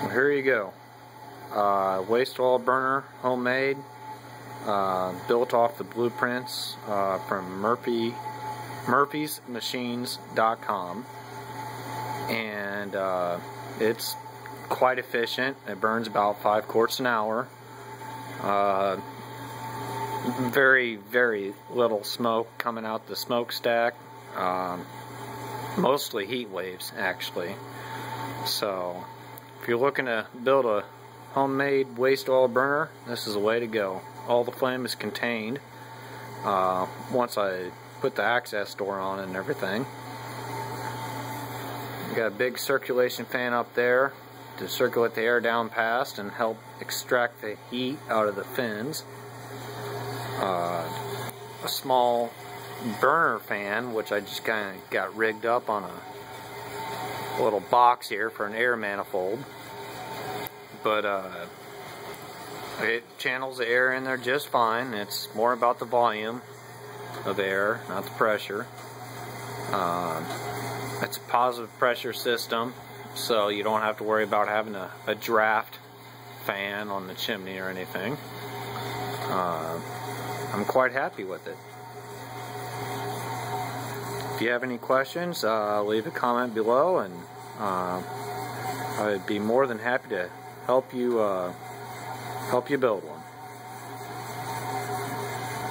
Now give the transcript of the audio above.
Well, here you go. Uh, waste oil burner, homemade, uh, built off the blueprints uh, from Murphy, Murphy'sMachines.com, and uh, it's quite efficient. It burns about five quarts an hour. Uh, very, very little smoke coming out the smokestack. Um, mostly heat waves, actually. So, if you're looking to build a homemade waste oil burner, this is the way to go. All the flame is contained uh, once I put the access door on and everything. got a big circulation fan up there to circulate the air down past and help extract the heat out of the fins. Uh, a small burner fan, which I just kind of got rigged up on a little box here for an air manifold. But uh, it channels the air in there just fine. It's more about the volume of air, not the pressure. Uh, it's a positive pressure system, so you don't have to worry about having a, a draft fan on the chimney or anything. Uh, I'm quite happy with it. If you have any questions, uh, leave a comment below, and uh, I'd be more than happy to help you uh, help you build one.